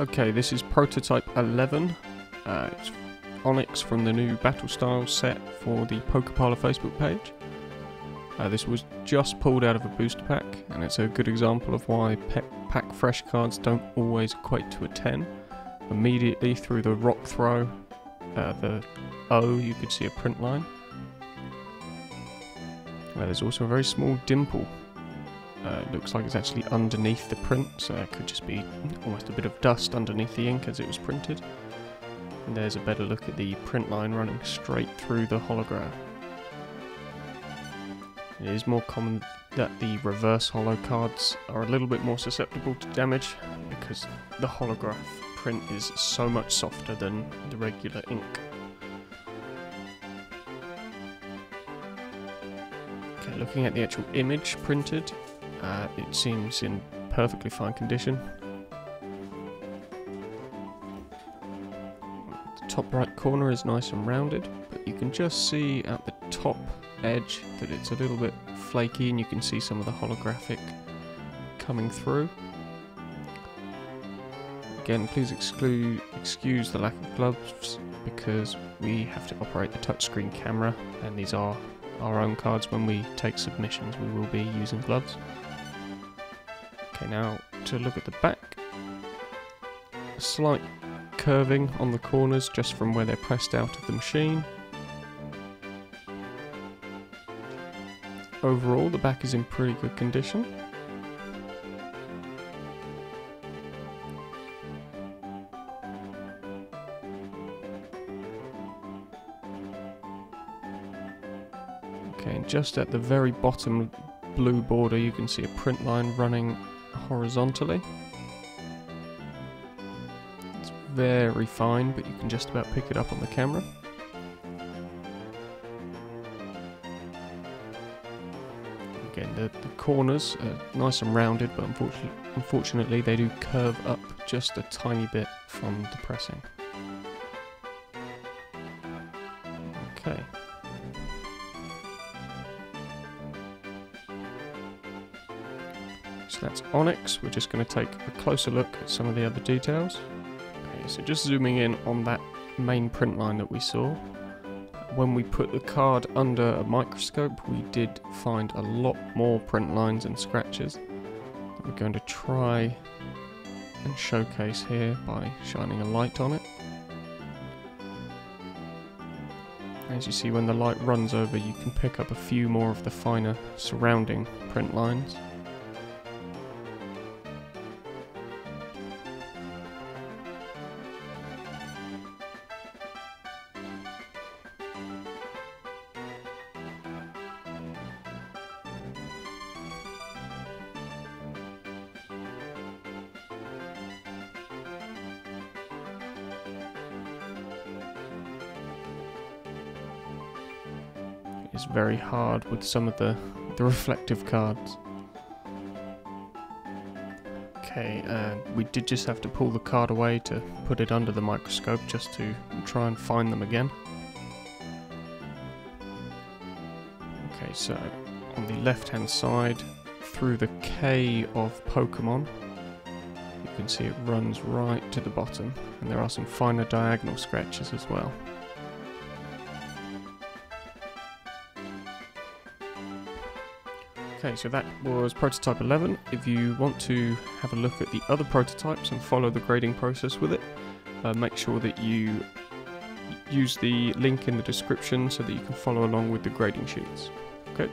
Okay, this is prototype 11. Uh, it's Onix from the new Battle Style set for the Pokeparlor Facebook page. Uh, this was just pulled out of a booster pack, and it's a good example of why pack fresh cards don't always equate to a 10. Immediately through the rock throw, uh, the O, you could see a print line. Uh, there's also a very small dimple uh, looks like it's actually underneath the print, so it could just be almost a bit of dust underneath the ink as it was printed. And there's a better look at the print line running straight through the holograph. It is more common that the reverse holo cards are a little bit more susceptible to damage because the holograph print is so much softer than the regular ink. Okay, looking at the actual image printed, uh, it seems in perfectly fine condition. The top right corner is nice and rounded, but you can just see at the top edge that it's a little bit flaky and you can see some of the holographic coming through. Again, please exclude, excuse the lack of gloves because we have to operate the touchscreen camera and these are our own cards when we take submissions we will be using gloves. Okay, now to look at the back. A slight curving on the corners just from where they're pressed out of the machine. Overall, the back is in pretty good condition. Okay, and just at the very bottom blue border you can see a print line running horizontally. It's very fine, but you can just about pick it up on the camera. Again, the, the corners are nice and rounded, but unfortunately, unfortunately they do curve up just a tiny bit from the pressing. Okay. So that's Onix. We're just going to take a closer look at some of the other details. Okay, so just zooming in on that main print line that we saw. When we put the card under a microscope, we did find a lot more print lines and scratches we're going to try and showcase here by shining a light on it. As you see, when the light runs over, you can pick up a few more of the finer surrounding print lines. Is very hard with some of the, the reflective cards. Okay, uh, we did just have to pull the card away to put it under the microscope just to try and find them again. Okay, so on the left hand side, through the K of Pokemon, you can see it runs right to the bottom, and there are some finer diagonal scratches as well. Okay, so that was prototype 11. If you want to have a look at the other prototypes and follow the grading process with it, uh, make sure that you use the link in the description so that you can follow along with the grading sheets. Okay.